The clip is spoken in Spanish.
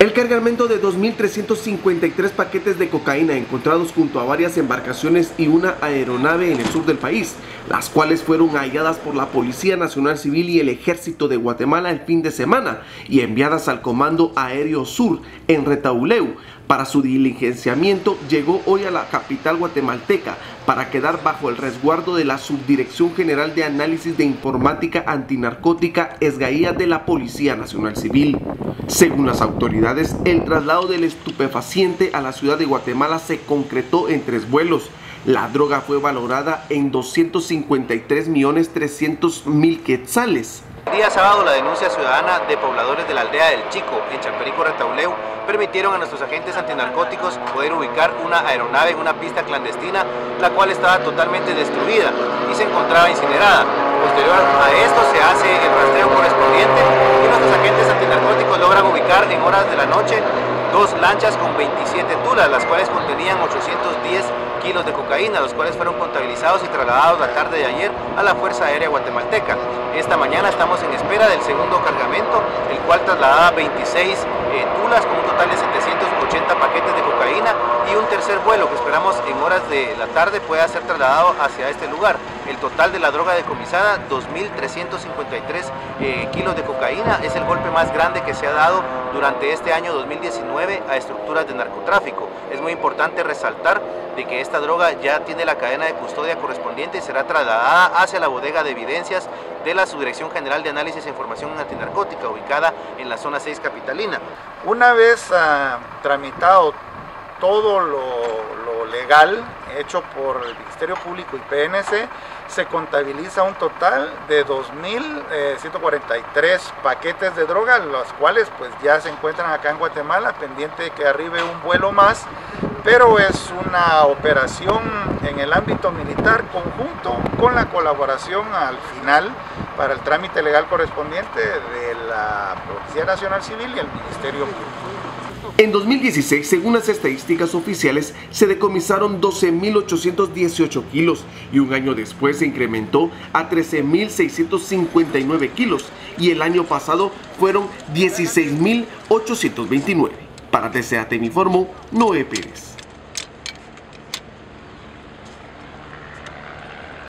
El cargamento de 2.353 paquetes de cocaína encontrados junto a varias embarcaciones y una aeronave en el sur del país, las cuales fueron halladas por la Policía Nacional Civil y el Ejército de Guatemala el fin de semana y enviadas al Comando Aéreo Sur en Retauleu para su diligenciamiento, llegó hoy a la capital guatemalteca para quedar bajo el resguardo de la Subdirección General de Análisis de Informática Antinarcótica ESGAIA de la Policía Nacional Civil. Según las autoridades, el traslado del estupefaciente a la ciudad de Guatemala se concretó en tres vuelos. La droga fue valorada en 253 millones 300 mil quetzales. El día sábado la denuncia ciudadana de pobladores de la aldea del Chico en Champerico Retauleu permitieron a nuestros agentes antinarcóticos poder ubicar una aeronave en una pista clandestina la cual estaba totalmente destruida y se encontraba incinerada. Posterior a esto se hace el rastreo correspondiente y nuestros agentes ubicar en horas de la noche dos lanchas con 27 tulas, las cuales contenían 810 kilos de cocaína, los cuales fueron contabilizados y trasladados la tarde de ayer a la Fuerza Aérea Guatemalteca. Esta mañana estamos en espera del segundo cargamento, el cual trasladaba 26 eh, tulas con un total de 780 paquetes de cocaína y tercer vuelo que esperamos en horas de la tarde pueda ser trasladado hacia este lugar. El total de la droga decomisada, 2.353 eh, kilos de cocaína, es el golpe más grande que se ha dado durante este año 2019 a estructuras de narcotráfico. Es muy importante resaltar de que esta droga ya tiene la cadena de custodia correspondiente y será trasladada hacia la bodega de evidencias de la Subdirección General de Análisis e Información Antinarcótica, ubicada en la zona 6 capitalina. Una vez uh, tramitado todo lo, legal hecho por el Ministerio Público y PNC, se contabiliza un total de 2.143 eh, paquetes de droga, los cuales pues ya se encuentran acá en Guatemala, pendiente de que arribe un vuelo más, pero es una operación en el ámbito militar conjunto con la colaboración al final para el trámite legal correspondiente de la Policía Nacional Civil y el Ministerio Público. En 2016, según las estadísticas oficiales, se decomisaron 12.818 kilos y un año después se incrementó a 13.659 kilos y el año pasado fueron 16.829. Para TCAT informó Noé Pérez.